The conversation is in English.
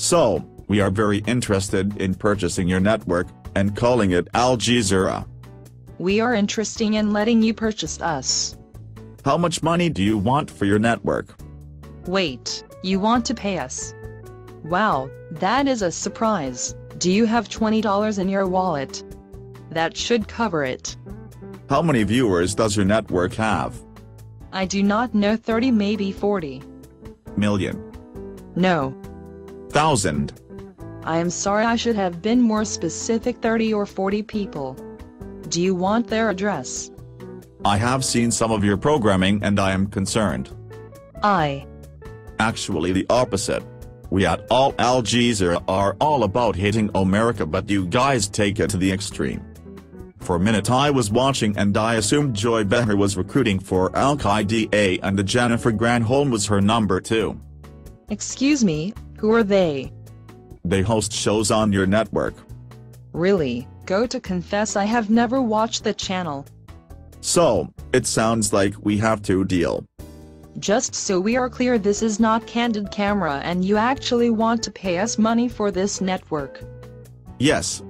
So, we are very interested in purchasing your network, and calling it Al Jazeera. We are interested in letting you purchase us. How much money do you want for your network? Wait, you want to pay us? Wow, that is a surprise. Do you have $20 in your wallet? That should cover it. How many viewers does your network have? I do not know 30 maybe 40. Million. No. Thousand. I am sorry I should have been more specific 30 or 40 people. Do you want their address? I have seen some of your programming and I am concerned. I. Actually the opposite. We at All Al Jazeera are all about hating America but you guys take it to the extreme. For a minute I was watching and I assumed Joy Behar was recruiting for Al-Qaeda and the Jennifer Granholm was her number two. Excuse me, who are they? They host shows on your network. Really, go to confess I have never watched the channel. So, it sounds like we have to deal. Just so we are clear this is not candid camera and you actually want to pay us money for this network. Yes,